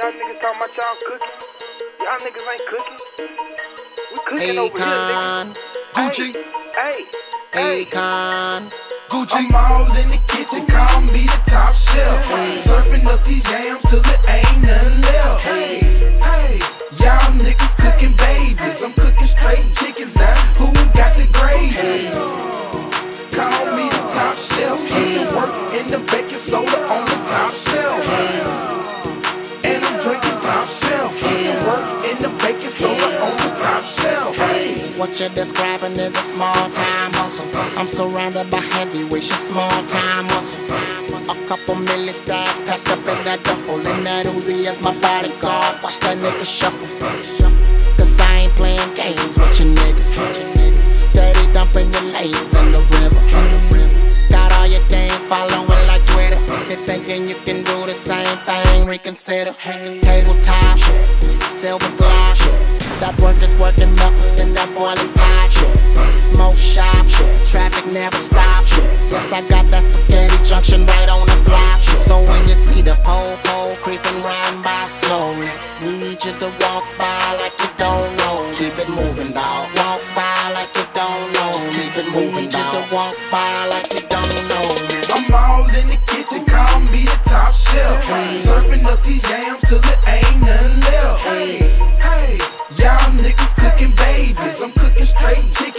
Y'all niggas talking about y'all cooking. Y'all niggas ain't cooking. We cooking over here, nigga. Gucci, Hey, hey, Akon, Gucci. I'm all in the kitchen, call me the top chef. Surfing up these yams till it ain't nothing left. Hey, hey, y'all niggas cooking babies. I'm cooking straight chickens now. Who got the gravy? Call me the top chef. Putting work in the baking soda on What you're describing is a small time hustle. I'm surrounded by heavyweights, a small time hustle. A couple million stacks packed up in that duffel. And that Uzi is my bodyguard. Watch that nigga shuffle. Can do the same thing, reconsider. Tabletop, silver glass. Shit. That work is working up in that boiling pot. Shit. Smoke shop, shit. traffic never stop. Shit. Yes, I got that spaghetti junction right on the block. So when you see the pole pole creeping round by slowly, need you to walk by like you don't know. Keep it moving, dog. Walk by like you don't know. Just keep it moving, Need you to walk by like these yams till it ain't nothing left. Hey, hey, y'all niggas cooking babies. I'm cooking straight chickens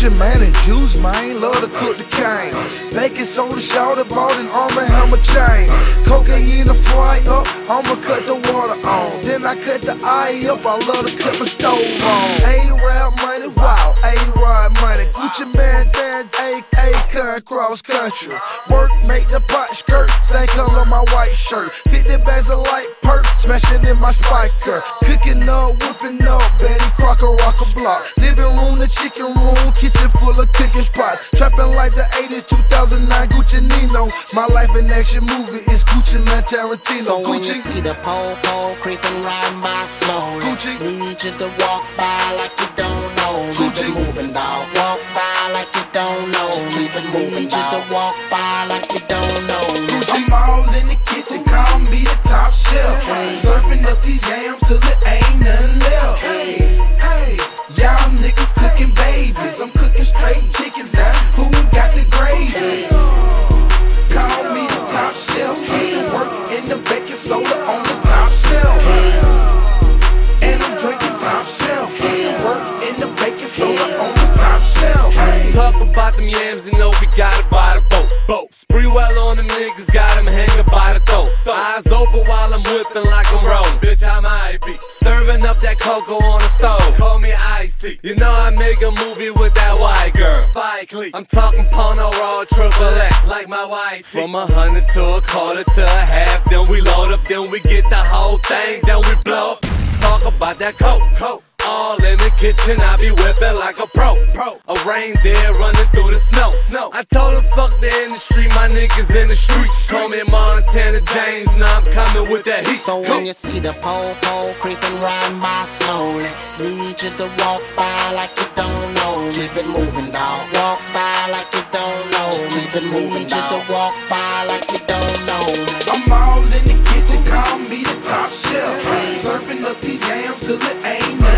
Gucci Mane and juice, man, love to cook the cane. Baking soda, shoulder bought an Arm & Hammer chain. Cocaine to fry up, I'ma cut the water on. Then I cut the eye up, I love to cut my stove on. A-Rap money, wow, A-Rod money. Gucci Mane, dan, A, A, cross country. Work, make the pot skirt, same color my white shirt. 50 bags of light perk, smashing in my spiker. Cooking up, whipping up, Betty Crocker, rock a block. Living room, the chicken room, kitchen full of cooking pots. Trapping like the 80s, 2009 Gucci Nino. My life in action movie is Gucci Mane Tarantino. So when you Gucci. see the pole pole creeping round by slowly, Gucci. need you to walk by like you don't know. Keep Gucci. it moving, dog. Walk by like you don't know. Just keep it moving, need you to walk by like you niggas, got them hanging by the throat. Eyes open while I'm whipping like I'm rolling. Bitch, I might be serving up that cocoa on the stove. Call me Ice T. You know I make a movie with that white girl. Spike Lee. I'm talking porno raw triple X like my wife. From a hundred to a quarter to a half, then we load up, then we get the whole thing, then we blow up. Talk about that coke, coke all in the kitchen, I be whipping like a pro. pro. A reindeer running through the snow. snow. I told him, fuck the industry, my niggas in the street. Call me Montana James, now I'm coming with that heat. So when you see the pole pole creeping round my slowly, need you to walk by like you don't know. Me. Keep it moving, dog. Walk by like you don't know. Just keep it moving, need you to walk by like you don't know. Me. I'm all in the kitchen, call me the top chef. Surfing up these yams till it ain't